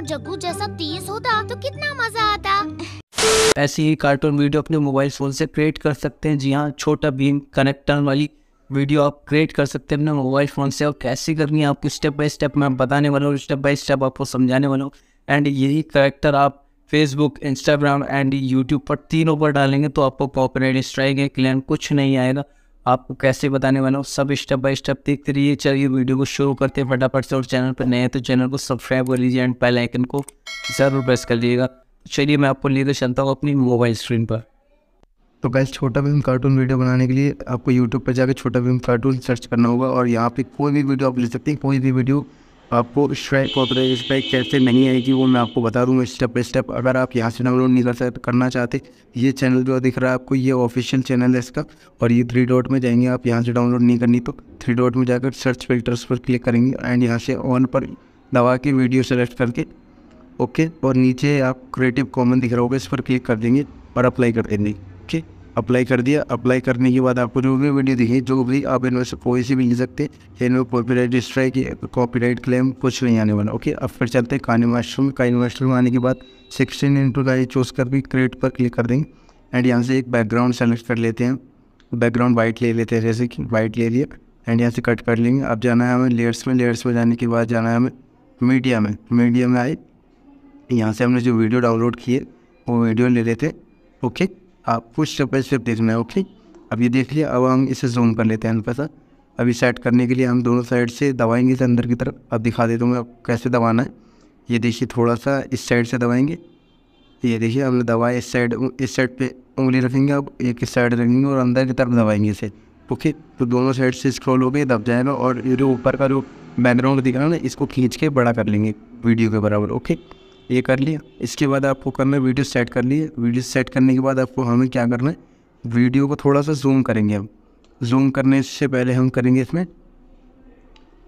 और जग्गू जैसा तेज होता तो कितना मज़ा आता। ऐसी ही कार्टून वीडियो अपने मोबाइल फ़ोन से क्रिएट कर सकते हैं। जी हाँ छोटा भीम कनेक्टर वाली वीडियो आप क्रिएट कर सकते हैं अपने मोबाइल फ़ोन से। और कैसे करनी है आपको स्टेप बाय स्टेप मैं बताने वाला हूँ स्टेप बाय स्टेप आपको समझाने वाला हूँ। एंड यही करेक्टर आप फेसबुक इंस्टाग्राम एंड यूट्यूब पर तीनों पर डालेंगे तो आपको कॉपीराइट स्ट्राइक है क्लेम कुछ नहीं आएगा। आपको कैसे बताने वाला हूँ? सब स्टेप बाय स्टेप देखते रहिए, चलिए वीडियो को शुरू करते हैं फटाफट से और चैनल पर नए हैं तो चैनल को सब्सक्राइब कर लीजिए एंड बेल आइकन को ज़रूर प्रेस कर लीजिएगा। चलिए मैं आपको लेकर चलता हूँ अपनी मोबाइल स्क्रीन पर। तो गैस छोटा भीम कार्टून वीडियो बनाने के लिए आपको यूट्यूब पर जाकर छोटा भीम कार्टून सर्च करना होगा और यहाँ पे कोई भी वीडियो आप ले सकते हैं, कोई भी वीडियो आपको स्ट्राइक कॉपरेट स्ट्राइक कैसे नहीं आएगी, वो मैं आपको बता दूँगा स्टेप बाई स्टेप अगर आप यहाँ से डाउनलोड नहीं कर करना चाहते, ये चैनल जो दिख रहा है आपको, ये ऑफिशियल चैनल है इसका। और ये थ्री डॉट में जाएँगे आप, यहाँ से डाउनलोड नहीं करनी तो थ्री डॉट में जाकर सर्च फिल्टर्स पर क्लिक करेंगे एंड यहाँ से ऑन पर दबा के वीडियो सेलेक्ट करके ओके और नीचे आप क्रिएटिव कॉमन दिख रहा होगा, इस पर क्लिक कर देंगे और अप्लाई कर देंगे। अप्लाई कर दिया। अप्लाई करने के बाद आपको जो भी वीडियो दिखे, जो भी आप इनमें से कोई सी भी ले सकते हैं इनमें कॉपीराइट स्ट्राइक कॉपीराइट क्लेम कुछ नहीं आने वाला। ओके अब फिर चलते हैं कानी मास्टर में कानी मास्टर में आने के बाद सिक्सटीन इंटू का चूज़ कर भी क्रिएट पर क्लिक कर देंगे। एंड यहाँ से एक बैकग्राउंड सेलेक्ट कर लेते हैं। बैकग्राउंड वाइट ले लेते हैं, जैसे कि वाइट ले लिया। एंड यहाँ से कट कर लेंगे। अब जाना है हमें लेयर्स में। लेयर्स में जाने के बाद जाना है हमें मीडिया में। मीडिया में आए। यहाँ से हमने जो वीडियो डाउनलोड किए, वो वीडियो ले लेते ओके आपको स्टेप बाई स्टेप देखना है ओके अब ये देख लिया, अब हम इसे जूम कर लेते हैं हल्का सा। अभी सेट करने के लिए हम दोनों साइड से दबाएँगे इसे अंदर की तरफ़। अब दिखा देता हूँ मैं कैसे दबाना है। ये देखिए थोड़ा सा इस साइड से दबाएँगे। ये देखिए, हमने दबाया इस साइड इस साइड पे उंगली रखेंगे अब एक इस साइड रखेंगे और अंदर की तरफ़ दबाएँगे इसे। ओके तो दोनों साइड से स्क्रॉल हो गए, दब जाएगा और जो ऊपर का जो बैकग्राउंड दिख रहा है ना, इसको खींच के बड़ा कर लेंगे वीडियो के बराबर ओके ये कर लिया। इसके बाद आपको करना है वीडियो सेट कर लिए। वीडियो सेट करने के बाद आपको हमें क्या करना है? वीडियो को थोड़ा सा जूम करेंगे हम। जूम करने से पहले हम करेंगे इसमें,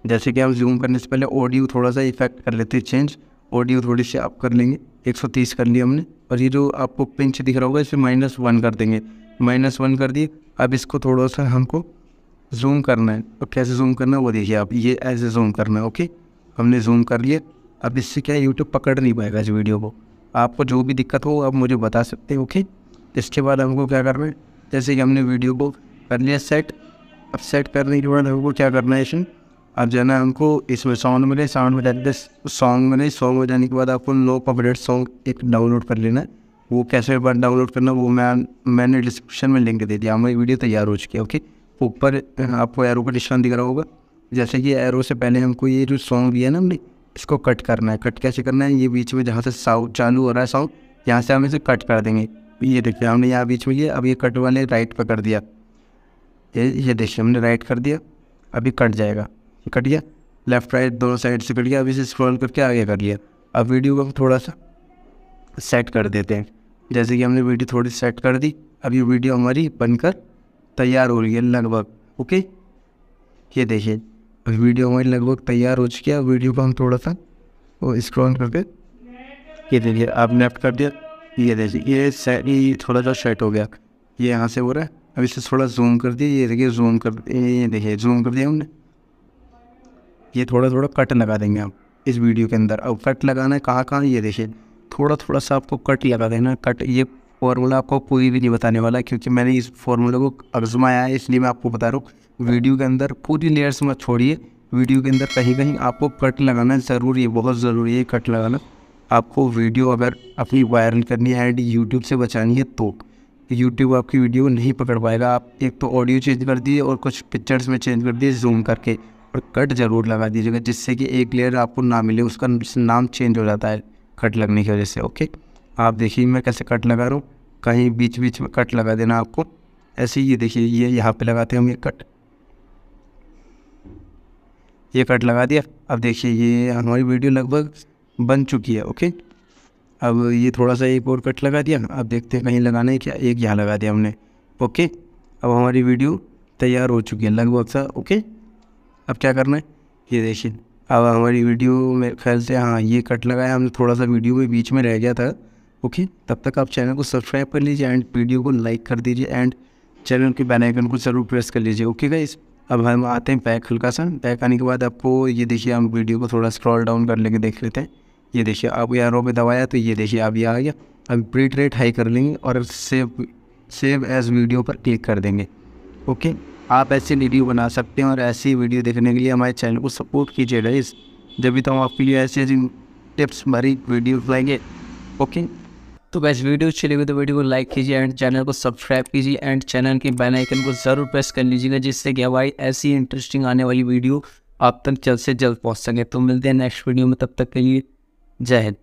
जैसे कि हम जूम करने से पहले ऑडियो थोड़ा सा इफ़ेक्ट कर लेते हैं चेंज ऑडियो थोड़ी सी आप कर लेंगे। 130 कर लिया हमने। और ये जो आपको पिंच दिख रहा होगा, इसे माइनस वन कर देंगे। माइनस वन कर दिए। अब इसको थोड़ा सा हमको जूम करना है। और कैसे जूम करना है, वो देखिए आप। ये ऐसे जूम करना है ओके हमने जूम कर लिए अब इससे क्या यूट्यूब पकड़ नहीं पाएगा इस वीडियो को। आपको जो भी दिक्कत हो, आप मुझे बता सकते हैं ओके इसके बाद हमको क्या करना है? जैसे कि हमने वीडियो को कर लिया सेट अब सेट करने के बाद हमको क्या करना है इसमें अब जाना हमको इसमें साउंड मिले साउंड में जाने सॉन्ग मिले सॉन्ग में जाने के बाद आपको नो कॉपरेट सॉन्ग एक डाउनलोड कर लेना है। वो कैसे बार डाउनलोड करना, वो मैं, मैंने डिस्क्रिप्शन में लिंक दे दिया। हमारी वीडियो तैयार हो चुकी है ओके ऊपर, आपको एरो का निशान दिख रहा होगा। जैसे कि एरो से पहले हमको ये जो सॉन्ग दिया ना हमने इसको कट करना है। कट कैसे करना है? ये बीच में जहाँ से साउथ चालू हो रहा है, साउथ, यहाँ से हम इसे कट कर देंगे। ये देखिए, हमने यहाँ बीच में ये, अब ये कट वाले राइट पर कर दिया। ये ये देखिए, हमने राइट कर दिया। अभी कट जाएगा। ये कट गया लेफ़्ट राइट दोनों साइड से कट गया अभी इसे स्क्रॉल करके आगे कर लिया अब वीडियो को थोड़ा सा सेट कर देते हैं। जैसे कि हमने वीडियो थोड़ी सेट कर दी। अब ये वीडियो हमारी बनकर तैयार हो रही है लगभग। ओके ये देखिए। वीडियो हमारी लगभग तैयार हो चुकी है वीडियो को हम थोड़ा सा वो स्क्रॉल करके ये देखिए आप नेफ्ट कर दिया। ये देखिए, ये सेट ये थोड़ा सा सेट हो गया। ये यहाँ से हो रहा है। अब इसे थोड़ा जूम कर दिया, ये देखिए जूम कर, ये देखिए जूम कर दिया हमने। ये थोड़ा थोड़ा कट लगा देंगे आप इस वीडियो के अंदर। अब कट लगाना है कहाँ कहाँ ये देखिए थोड़ा थोड़ा सा आपको कट लगा देना। कट ये फॉर्मूला आपको कोई भी नहीं बताने वाला क्योंकि मैंने इस फॉर्मूले को आजमाया है, इसलिए मैं आपको बता रहा हूँ। वीडियो के अंदर पूरी लेयर्स मत छोड़िए। वीडियो के अंदर कहीं कहीं आपको कट लगाना ज़रूरी है, बहुत ज़रूरी है कट लगाना। आपको वीडियो अगर अपनी वायरल करनी है एंड यूट्यूब से बचानी है तो। यूट्यूब आपकी वीडियो नहीं पकड़ पाएगा। आप एक तो ऑडियो चेंज कर दिए और कुछ पिक्चर्स में चेंज कर दिए जूम करके, और कट ज़रूर लगा दीजिएगा, जिससे कि एक लेयर आपको ना मिले, उसका नाम चेंज हो जाता है कट लगने की वजह से ओके आप देखिए, मैं कैसे कट लगा रहा हूँ। कहीं बीच बीच में कट लगा देना आपको। ऐसे ही ये देखिए, ये यहाँ पे लगाते हैं हम ये कट। ये कट लगा दिया। अब देखिए, ये हमारी वीडियो लगभग बन चुकी है, ओके? अब ये थोड़ा सा एक और कट लगा दिया अब देखते हैं कहीं लगाना है क्या। एक यहाँ लगा दिया हमने, ओके? अब हमारी वीडियो तैयार हो चुकी है लगभग सा, ओके? अब क्या करना है? ये देखिए, अब हमारी वीडियो मेरे ख्याल से हाँ ये कट लगाया हमने। थोड़ा सा वीडियो में बीच में रह गया था। ओके, तब तक आप चैनल को सब्सक्राइब कर लीजिए एंड वीडियो को लाइक कर दीजिए एंड चैनल के बेल आइकन को ज़रूर प्रेस कर लीजिए। ओके गाइस अब हम आते हैं पैक हल्का सा पैक आने के बाद आपको ये देखिए, हम वीडियो को थोड़ा स्क्रॉल डाउन कर लेके देख लेते हैं। ये देखिए, अब एरो पे दबाया तो ये देखिए आप ये आ गया। अब ब्रीट रेट हाई कर लेंगे और सेव सेव एज वीडियो पर क्लिक कर देंगे। ओके, आप ऐसे वीडियो बना सकते हैं और ऐसी वीडियो देखने के लिए हमारे चैनल को सपोर्ट कीजिए गाइस जब भी तो हम आपके लिए ऐसी ऐसी टिप्स भरी वीडियो लाएँगे। ओके तो बस वीडियो अच्छी लगी तो वीडियो को लाइक कीजिए एंड चैनल को सब्सक्राइब कीजिए एंड चैनल के बेल आइकन को ज़रूर प्रेस कर लीजिएगा, जिससे कि हमारी ऐसी इंटरेस्टिंग आने वाली वीडियो आप तक जल्द से जल्द पहुँच सके। तो मिलते हैं नेक्स्ट वीडियो में, तब तक के लिए जय हिंद।